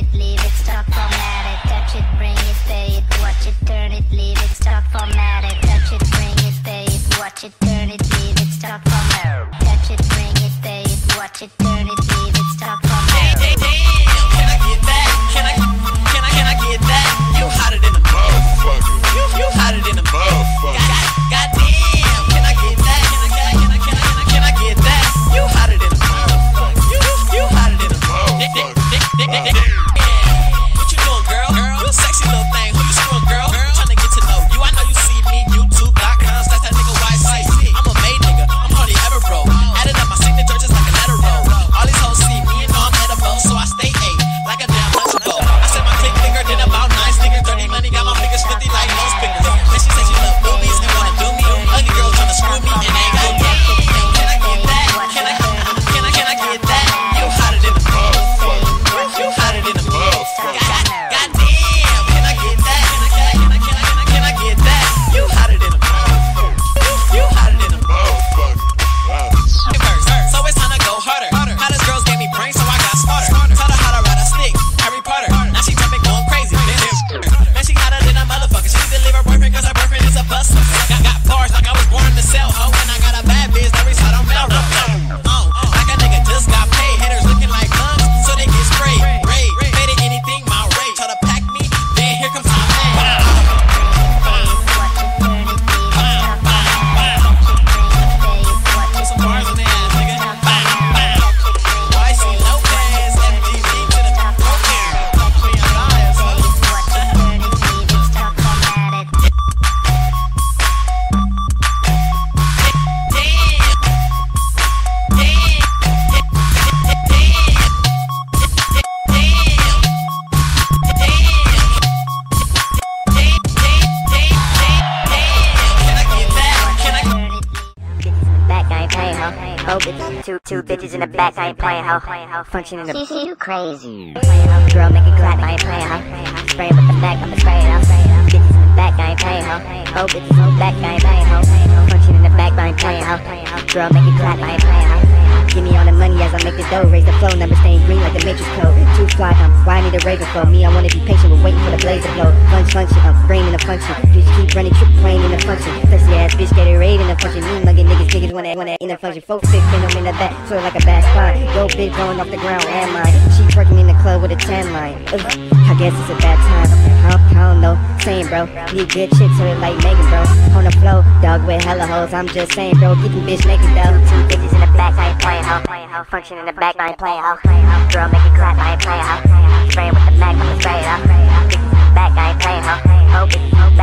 it, leave it, stop, format it, touch it, bring it, pay it, watch it, turn it, leave it, ho. Oh, bitches, two, two bitches in the back, I ain't playing, ho. Function in the CC, you crazy. Girl, make it clap, I ain't playing, ho. Spray with the back, I'ma spray it, ho. Bitches in the back, I ain't playing, ho. Oh, bitches in the back, I ain't playing, ho. Function in the back, I ain't playing, ho. Girl, make it clap, I ain't playing, ho. Give me all the money as I make the dough, raise the flow, number staying green like the matrix code. Too fly, um, why I need a raven flow? Me, I wanna be patient with waiting for the blaze to blow. Funch, function, um, brain in the function. Bitch keep running, trip plane in the function. Thirsty ass bitch, get it raid in the function. Me, mugging niggas, niggas wanna, wanna in the function. Folk stick, pin them in the back, sort like a bad spot. Yo, bitch going off the ground, am I? She twerking in the club with a tan line. Ugh, I guess it's a bad time. I don't, know, saying bro. Need good shit so it like Megan, bro. On the flow, dog with hella hoes. I'm just saying, bro. Get them bitch naked though. Two bitches in the back, I ain't playing, ho. Function in the back, I ain't playing, ho. Girl, make it clap, I ain't playing, ho train with the Mac on the trailer. Back, I ain't playing, huh? Okay. it's